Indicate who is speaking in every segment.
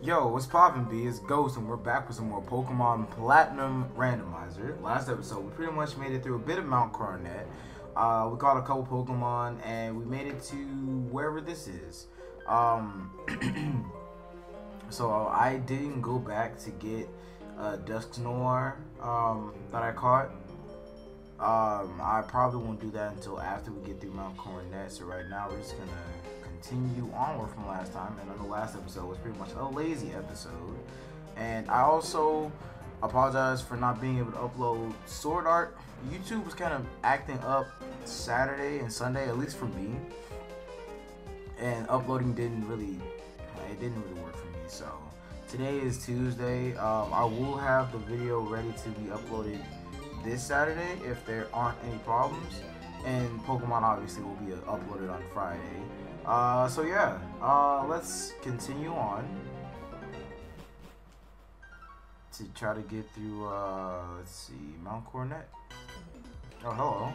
Speaker 1: Yo, what's poppin', B? It's Ghost, and we're back with some more Pokemon Platinum Randomizer. Last episode, we pretty much made it through a bit of Mount Coronet. Uh, we caught a couple Pokemon, and we made it to wherever this is. Um, so I didn't go back to get uh, Dusknoir um, that I caught. Um, I probably won't do that until after we get through Mount Coronet. So right now, we're just gonna continue onward from last time. And on the last episode was pretty much a lazy episode. And I also apologize for not being able to upload Sword Art. YouTube was kind of acting up Saturday and Sunday, at least for me. And uploading didn't really, it didn't really work for me. So today is Tuesday. Um, I will have the video ready to be uploaded this Saturday if there aren't any problems. And Pokemon obviously will be uploaded on Friday. Uh, so yeah, uh, let's continue on to try to get through. Uh, let's see, Mount Coronet. Oh, hello.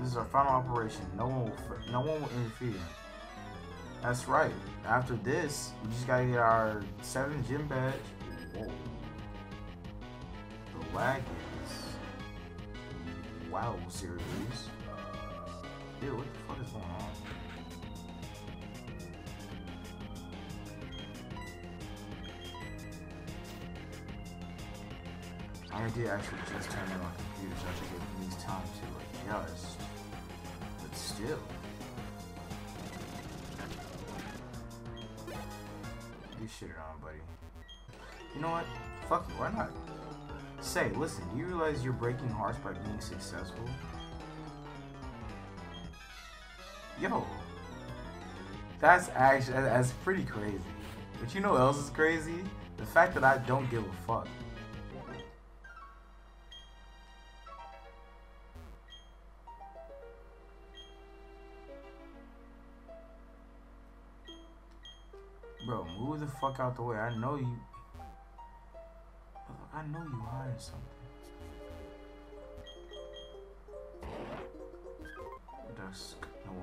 Speaker 1: This is our final operation. No one will, no one will interfere. That's right. After this, we just gotta get our seventh gym badge. Whoa. The lag is wow series. Dude, what the fuck is going on? I did actually just turn it on computer, so I think it needs time to adjust. But still. You shit it on, buddy. You know what? Fuck it, why not? Say, listen, do you realize you're breaking hearts by being successful? Yo, that's actually that's pretty crazy. But you know what else is crazy? The fact that I don't give a fuck. Bro, move the fuck out the way. I know you. I know you hiding something. Dusk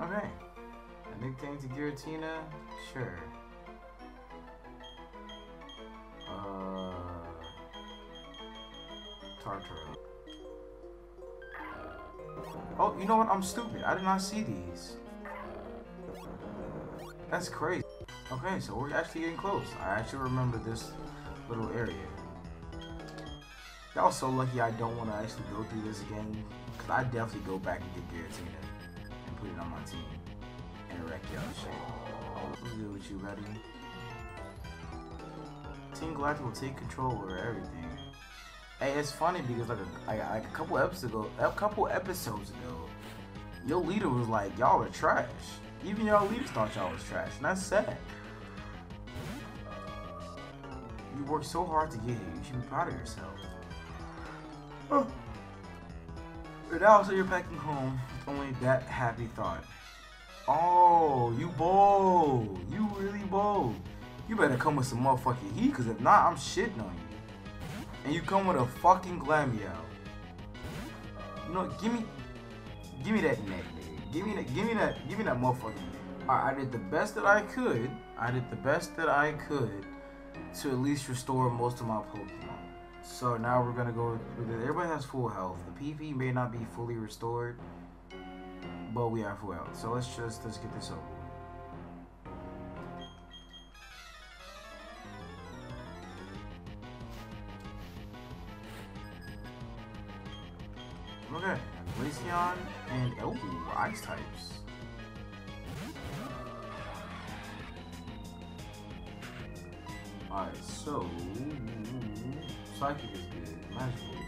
Speaker 1: Okay. A nickname to Giratina? Sure. Uh, Tartaro. Oh, you know what? I'm stupid. I did not see these. That's crazy. Okay, so we're actually getting close. I actually remember this little area. Y'all so lucky I don't want to actually go through this again. Because I definitely go back and get Giratina put it on my team. And wreck y'all shit. With you? Team Galactic will take control over everything. Hey, it's funny because like a, like, like a couple episodes ago, a couple episodes ago, your leader was like, "Y'all are trash." Even your leaders thought y'all was trash, and that's sad. You worked so hard to get here. You should be proud of yourself. And also, you're packing home with only that happy thought. Oh, you bold. You really bold. You better come with some motherfucking heat, because if not, I'm shitting on you. And you come with a fucking Glameow. You know, give me, give me that neck, nigga. Give me that, give me that, give me that motherfucking I did the best that I could. I did the best that I could to at least restore most of my Pokemon. So now we're gonna go with it. Everybody has full health. The PP may not be fully restored, but we have full health. So let's just let's get this over. Okay, Glaceon and oh, ice types. Alright, so psychic is good.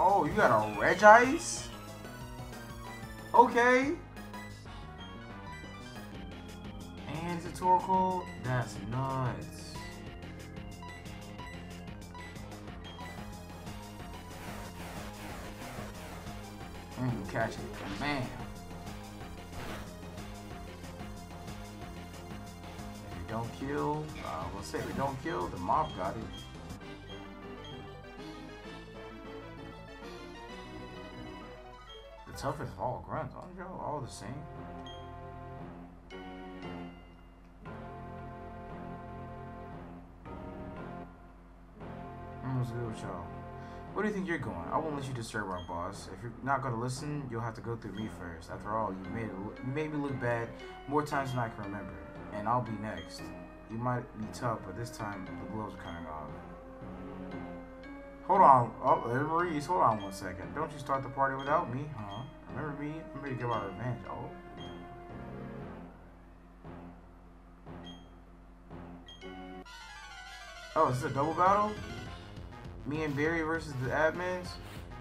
Speaker 1: Oh, you got a Regice? Okay. And it's a Torkoal? That's nuts. And catch it. Man. If you don't kill, uh, we'll say you don't kill, the mob got it. Toughest of all grunts, aren't y'all all the same? Mm, What's good with y'all? Where do you think you're going? I won't let you disturb our boss. If you're not gonna listen, you'll have to go through me first. After all, you made it, you made me look bad more times than I can remember, and I'll be next. You might be tough, but this time the gloves are coming off. Hold on, oh, Maurice. Hold on one second. Don't you start the party without me, huh? Remember me? I'm ready to get my revenge. Oh. Oh, is this a double battle? Me and Barry versus the admins?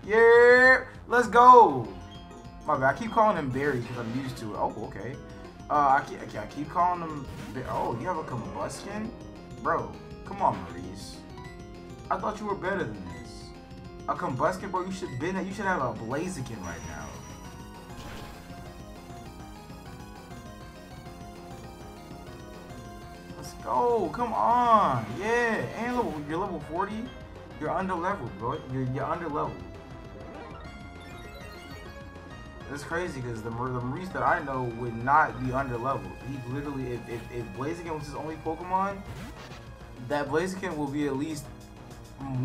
Speaker 1: Yeah, let's go. My bad. I keep calling him Barry because I'm used to it. Oh, okay. Uh, I keep, I keep calling him. Oh, you have a Combusken, bro. Come on, Maurice. I thought you were better than this. A Combusken, bro. You should been. You should have a Blaziken right now. Go. Come on. Yeah. And level, you're level 40. You're under leveled, bro. You're, you're under leveled. It's crazy because the, the Maurice that I know would not be under leveled. He literally, if, if, if Blaziken was his only Pokemon, that Blaziken will be at least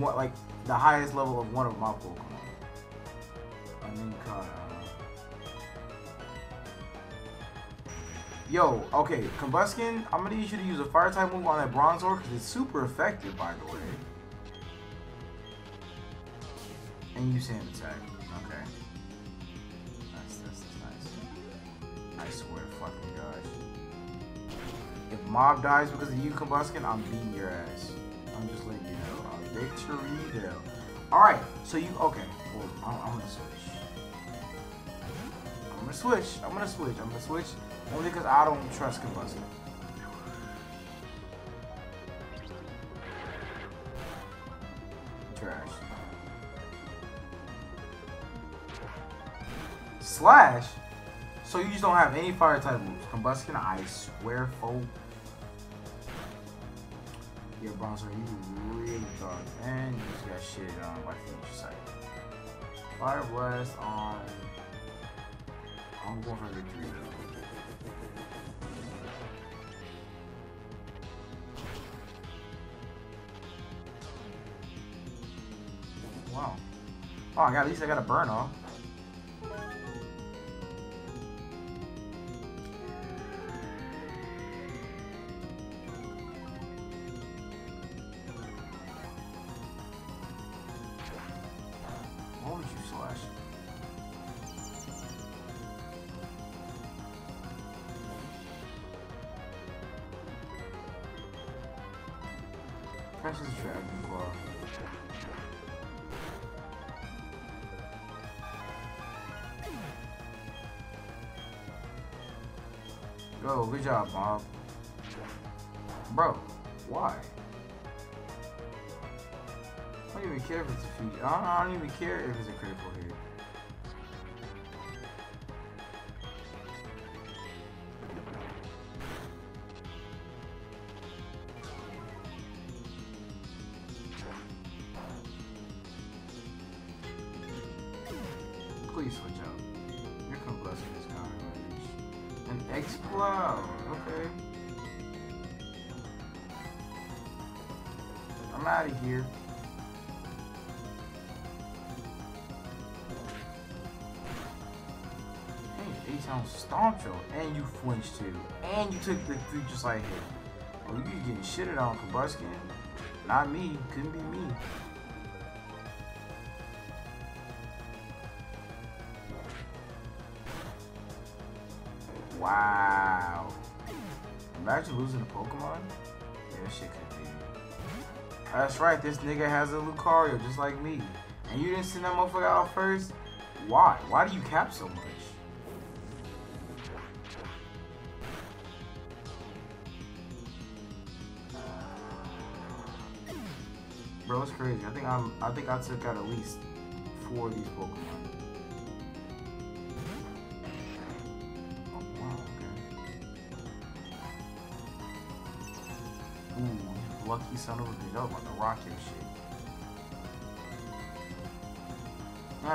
Speaker 1: like the highest level of one of my Pokemon. And then Kyle. Yo, okay, Combusken, I'm gonna need you to use a fire type move on that Bronzor because it's super effective, by the way. And you sand attack. Okay. That's, that's, that's nice. I swear fucking gosh. If Mob dies because of you, Combusken, I'm beating your ass. I'm just letting you know. Uh, victory Dale. Alright, so you, okay. I'm, I'm gonna switch. I'm gonna switch. I'm gonna switch. I'm gonna switch only because I don't trust Combusken. Trash. Slash? So you just don't have any fire type moves. Combusken, I swear, folk. Yeah, Bronzor, you really thought. And you just got shit on by Future Sight. Fire Blast on. I'm going for victory. Oh, I got at least I got a burn off. Go, good job, Bob. Bro, why? I don't even care if it's a feat. I don't, I don't even care if it's a critical You, and you flinched too. And you took the three just like hit. Oh, you getting shitted on, Combusken. Not me. Couldn't be me. Wow. Imagine losing a Pokemon? Yeah, shit could be. That's right, this nigga has a Lucario just like me. And you didn't send that motherfucker out first? Why? Why do you cap so much? Bro, it's crazy. I think I'm I think I took out at least four of these Pokemon. Oh. Ooh, lucky son of a bitch. I was about to rock your shit.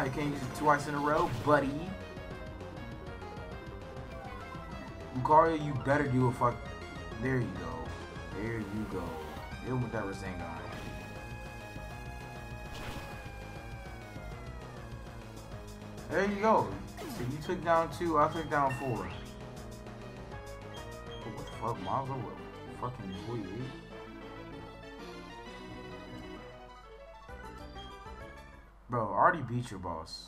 Speaker 1: You can't use it twice in a row, buddy. Lucario, you better do a fuck. There you go. There you go. Him with that Rasengan. There you go. So you took down two, I took down four. What the fuck, Miles? What fucking weird. Bro, I already beat your boss.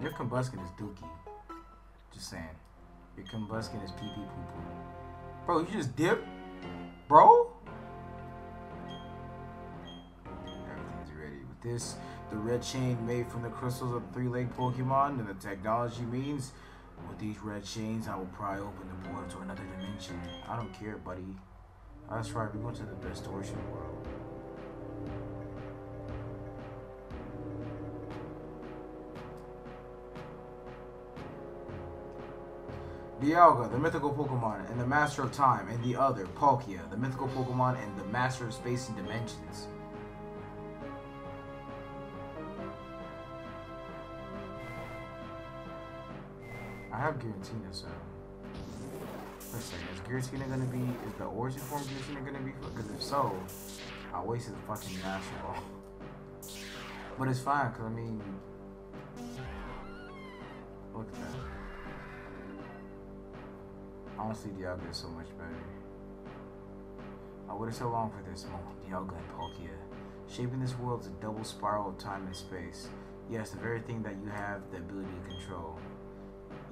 Speaker 1: Your Combusken is dookie. Just saying. Your Combusken is pee pee poo poo. Bro, you just dip? Bro? Everything's ready. With this, the red chain made from the crystals of the three-legged Pokemon, and the technology means with these red chains, I will pry open the portal to another dimension. I don't care, buddy. That's right, we're going to the distortion world. Dialga, the mythical Pokemon, and the Master of Time, and the other, Palkia, the mythical Pokemon, and the Master of Space and Dimensions. Have Giratina, so. A second, is Giratina gonna be, is the origin form Giratina gonna be, because if so, I wasted the fucking Master Ball. But it's fine, because I mean, look at that. I Honestly, Dialga so much better. I waited so long for this moment, Dialga and Palkia. Shaping this world is a double spiral of time and space. Yes, the very thing that you have the ability to control.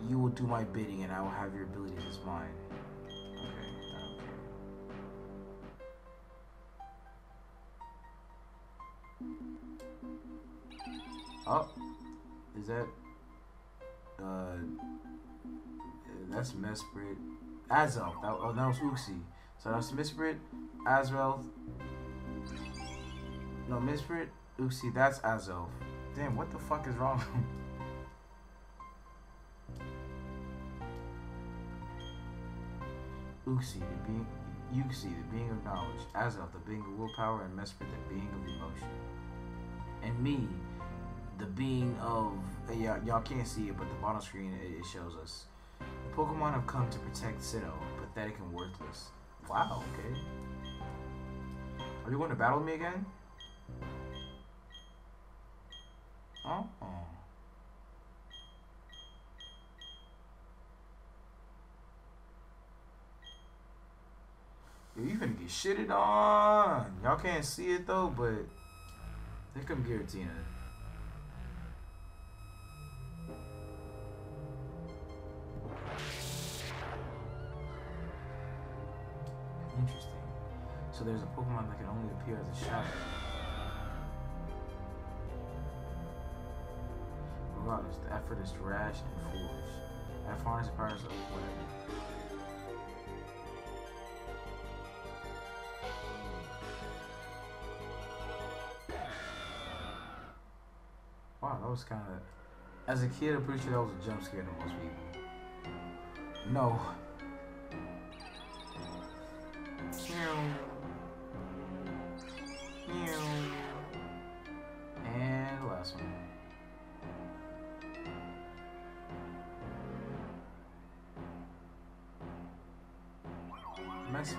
Speaker 1: You will do my bidding and I will have your abilities as mine. Okay. Oh, is that, uh, that's Mesprit. Azelf. That, oh, that was Uxie. So that's Mesprit, Azrael. No, Mesprit, Uxie, that's Azelf. Damn, what the fuck is wrong? Uxie, the being, Uxie, the being of knowledge. Azelf, the being of willpower, and Mesprit, the being of emotion. And me, the being of, yeah, y'all can't see it, but the bottom screen it, it shows us. Pokemon have come to protect Sinnoh, pathetic and worthless. Wow, okay. Are you going to battle me again? Oh. Yo, you finna get shitted on. Y'all can't see it though, but here come Giratina. Interesting. So there's a Pokemon that can only appear as a shadow. Regardless, the effort is rash and foolish. That harness powers of whatever. was kind of, as a kid, I'm pretty sure that was a jump scare to most people. No. And last one. Mess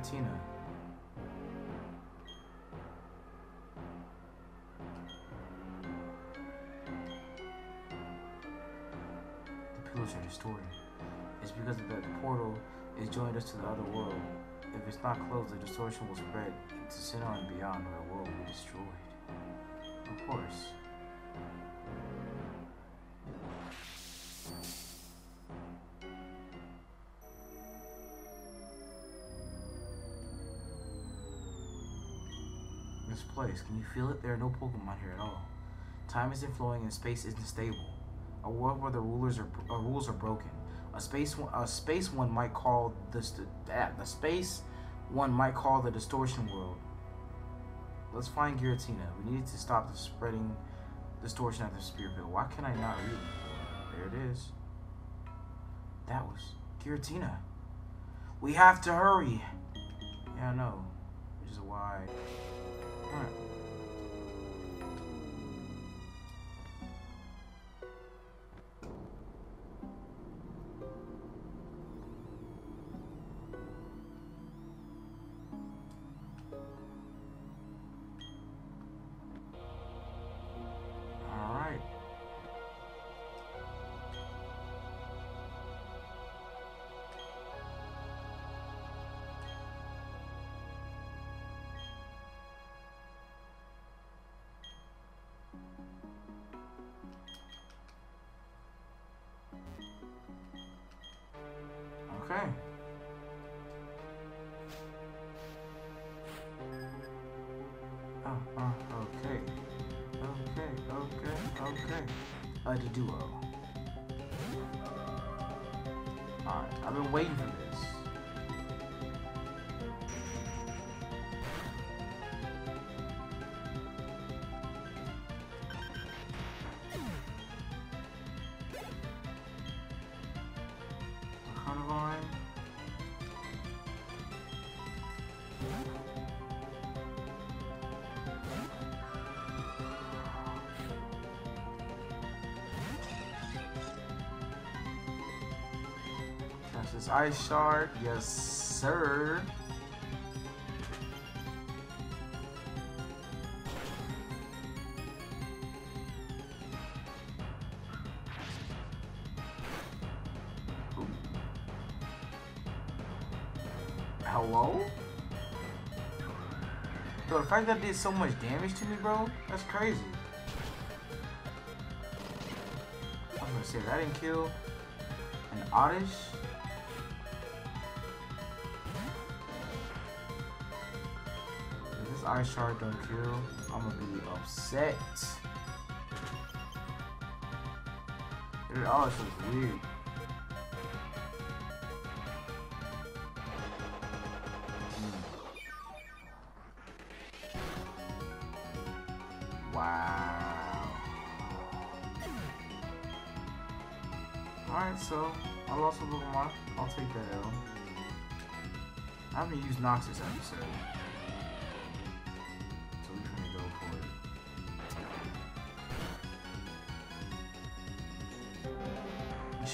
Speaker 1: Giratina. The are distorted. It's because of that the portal is joined us to the other world. If it's not closed, the distortion will spread to Sinnoh and beyond, where the world will be destroyed. Of course. This place, can you feel it? There are no Pokemon here at all. Time isn't flowing and space isn't stable. A world where the rulers are uh, rules are broken. A space one, a space one might call this the that the space one might call the distortion world. Let's find Giratina. We need to stop the spreading distortion at the Spirit Pit. Why can I not read it? There it is. That was Giratina. We have to hurry. Yeah, I know. Which is why. Alright. Okay. A duo. Uh, Alright, I've been waiting for this. This ice shard. Yes, sir. Ooh. Hello? Bro, the fact that did so much damage to me, bro, that's crazy. I was gonna say that didn't kill an Oddish. Ice Shard don't kill, I'm gonna be upset. Dude, Oddish looks weird.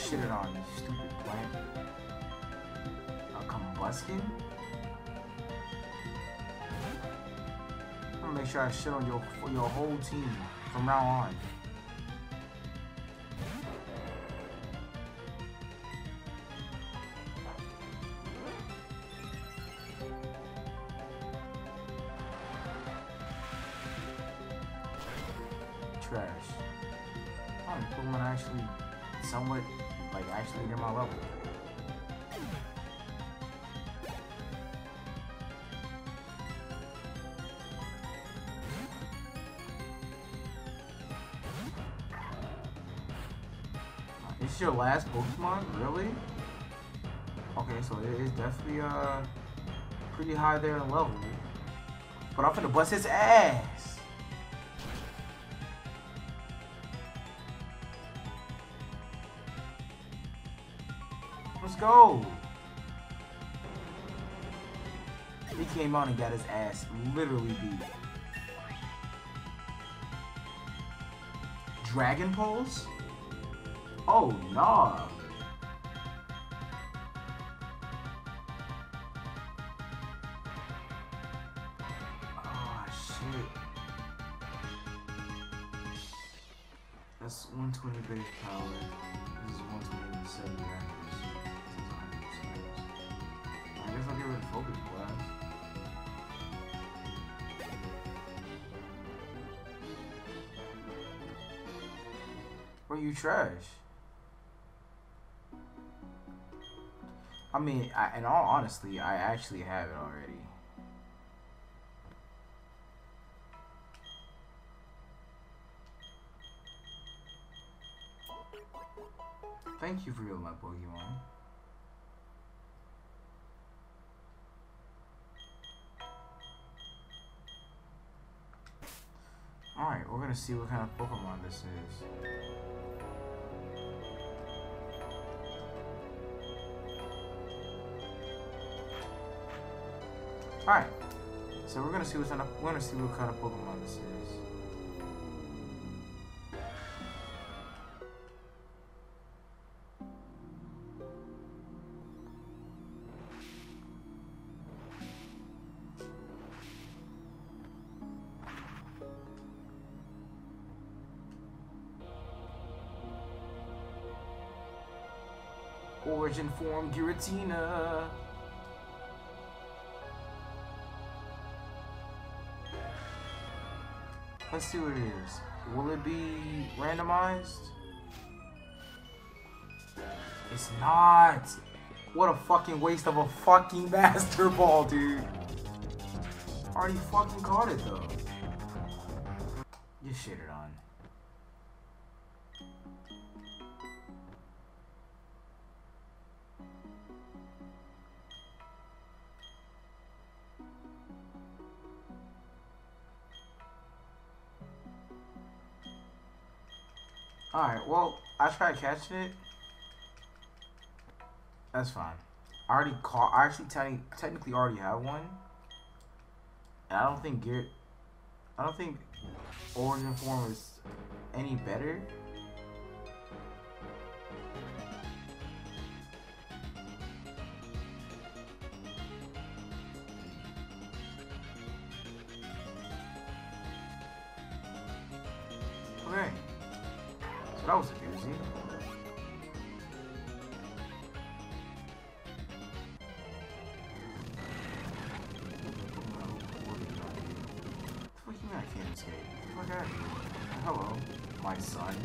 Speaker 1: Shitted on you stupid plant. A Combusken? I'm gonna make sure I shit on your your whole team from now on. This is your last Pokemon? Really? Okay, so it is definitely uh pretty high there in level. But I'm finna bust his ass. Let's go. He came out and got his ass literally beat. Dragon Pulse? Oh, no. Oh, shit. That's 120 base power. This is 127 reactors. Is 100. I guess I'll get rid of Focus Blast. Bro, you trash. I mean, I, in all honesty, I actually have it already. Thank you for healing my Pokemon. Alright, we're gonna see what kind of Pokemon this is. Alright. So we're gonna see what kind of we're gonna see what kind of Pokemon this is. Origin form Giratina. Let's see what it is. Will it be randomized? It's not. What a fucking waste of a fucking master ball, dude. Already fucking caught it though. You shitted on. I tried catching it. That's fine. I already caught, I actually te technically already have one. And I don't think Gear, I don't think Origin Form is any better. That was a doozy. Do I can't escape? Fuck out of here. Hello, my son.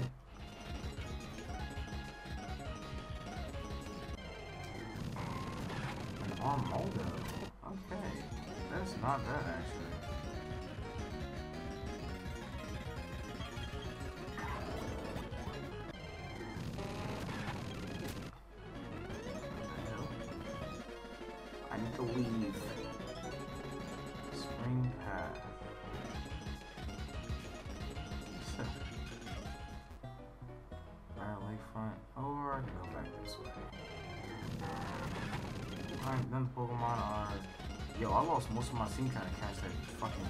Speaker 1: An Armaldo. Okay. That's not bad this way. Alright, Pokemon are. Yo, I lost most of my scene kind of catch that fucking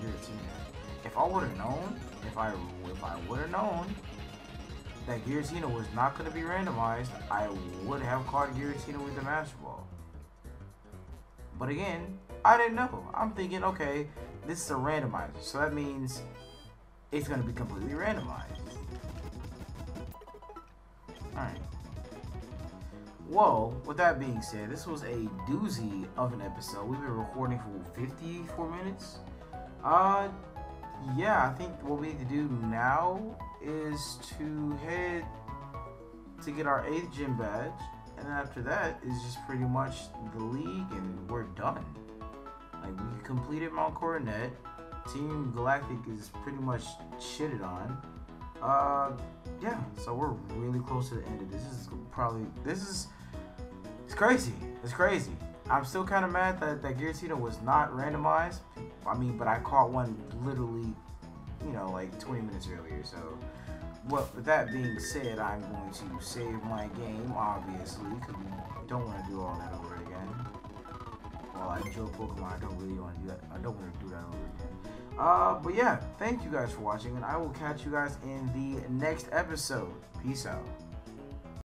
Speaker 1: Giratina. If I would have known, if I if I would have known that Giratina was not going to be randomized, I would have caught Giratina with the Master Ball. But again, I didn't know. I'm thinking, okay, this is a randomizer, so that means it's going to be completely randomized. Alright. Well, with that being said, this was a doozy of an episode. We've been recording for 54 minutes. Uh, yeah, I think what we need to do now is to head to get our 8th gym badge. And after that is just pretty much the league and we're done. Like, we completed Mount Coronet. Team Galactic is pretty much shitted on. Uh, yeah, so we're really close to the end of this. This is probably, this is, it's crazy. It's crazy. I'm still kind of mad that, that Giratina was not randomized. I mean, but I caught one literally, you know, like 20 minutes earlier. So, well, with that being said, I'm going to save my game, obviously, because we don't want to do all that over again. while I enjoy Pokemon, I don't really want to do that. I don't want to do that over again. Uh, but yeah, thank you guys for watching, and I will catch you guys in the next episode. Peace out.